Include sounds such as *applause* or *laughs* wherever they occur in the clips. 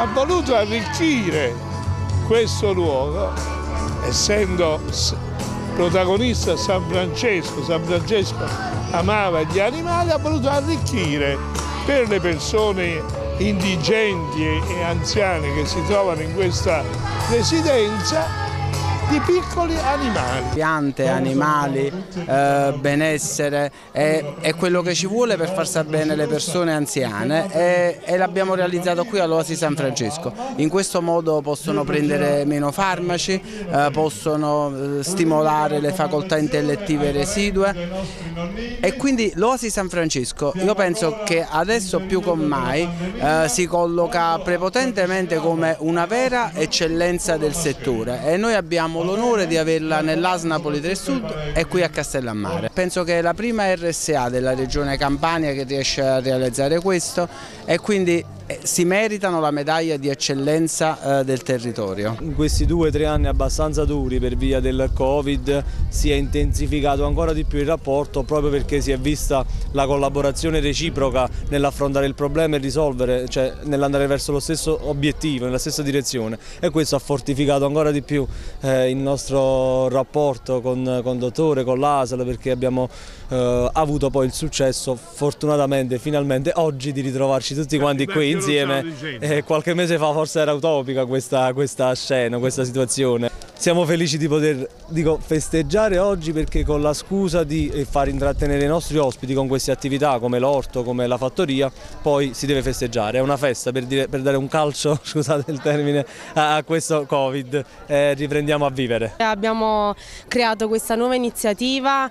ha voluto arricchire questo luogo, essendo protagonista San Francesco, San Francesco amava gli animali, ha voluto arricchire per le persone indigenti e anziane che si trovano in questa residenza di piccoli animali. Piante, animali, eh, benessere è, è, quello che ci vuole per far stare bene le persone anziane e, e l'abbiamo realizzato qui all'Oasi San Francesco. In questo modo possono prendere meno farmaci, eh, possono eh, stimolare le facoltà intellettive residue e quindi l'Oasi San Francesco io penso che adesso più che mai eh, si colloca prepotentemente come una vera eccellenza del settore e noi abbiamo abbiamo l'onore di averla nell'Asnapoli 3 Sud e qui a Castellammare. Penso che è la prima RSA della regione Campania che riesce a realizzare questo e quindi si meritano la medaglia di eccellenza eh, del territorio. In questi due o tre anni abbastanza duri per via del Covid si è intensificato ancora di più il rapporto proprio perché si è vista la collaborazione reciproca nell'affrontare il problema e risolvere, cioè nell'andare verso lo stesso obiettivo, nella stessa direzione e questo ha fortificato ancora di più eh, il nostro rapporto con, con Dottore, con l'ASL perché abbiamo eh, avuto poi il successo fortunatamente finalmente oggi di ritrovarci tutti quanti qui insieme. Eh, qualche mese fa forse era utopica questa, questa scena, questa situazione. Siamo felici di poter dico, festeggiare oggi perché con la scusa di eh, far intrattenere i nostri ospiti con queste attività come l'orto, come la fattoria, poi si deve festeggiare. È una festa per, dire, per dare un calcio, *laughs* scusate il termine, a, a questo Covid. Eh, riprendiamo a vivere. Abbiamo creato questa nuova iniziativa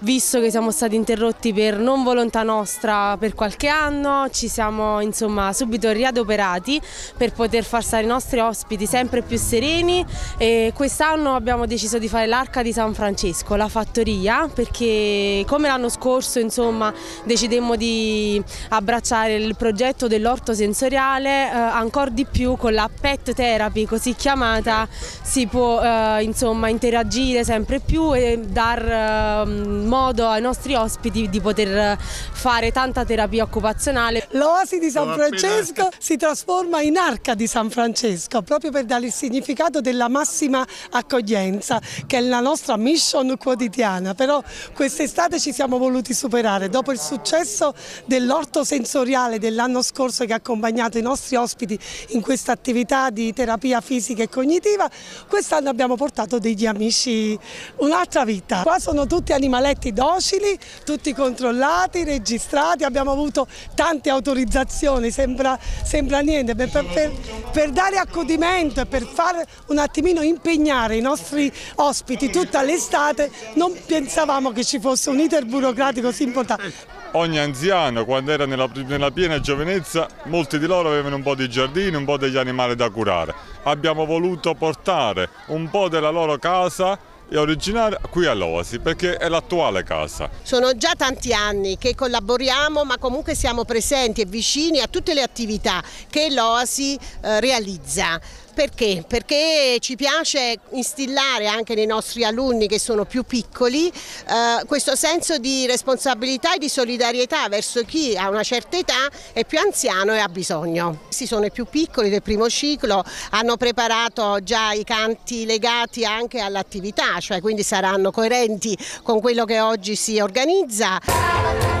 visto che siamo stati interrotti per non volontà nostra per qualche anno, ci siamo insomma subito riadoperati per poter far stare i nostri ospiti sempre più sereni. E quest'anno abbiamo deciso di fare l'arca di San Francesco, la fattoria, perché come l'anno scorso insomma decidemmo di abbracciare il progetto dell'orto sensoriale, eh, ancora di più con la pet therapy così chiamata si può eh, insomma interagire sempre più e dar eh, modo ai nostri ospiti di poter fare tanta terapia occupazionale. L'oasi di San Francesco si trasforma in arca di San Francesco proprio per dare il significato della massima accoglienza che è la nostra mission quotidiana. Però quest'estate ci siamo voluti superare. Dopo il successo dell'orto sensoriale dell'anno scorso che ha accompagnato i nostri ospiti in questa attività di terapia fisica e cognitiva quest'anno abbiamo portato degli amici un'altra vita. Qua sono tutti animaletti soggetti docili, tutti controllati, registrati, abbiamo avuto tante autorizzazioni, sembra, sembra niente, per, per, per, dare accudimento e per far un attimino impegnare i nostri ospiti tutta l'estate non pensavamo che ci fosse un iter burocratico così importante. Ogni anziano quando era nella, nella, piena giovinezza molti di loro avevano un po' di giardini, un po' degli animali da curare. Abbiamo voluto portare un po' della loro casa è originaria qui all'Oasi perché è l'attuale casa. Sono già tanti anni che collaboriamo ma comunque siamo presenti e vicini a tutte le attività che l'Oasi eh, realizza. Perché? Perché ci piace instillare anche nei nostri alunni che sono più piccoli eh, questo senso di responsabilità e di solidarietà verso chi ha una certa età, è più anziano e ha bisogno. Questi sono i più piccoli del primo ciclo, hanno preparato già i canti legati anche all'attività, cioè quindi saranno coerenti con quello che oggi si organizza.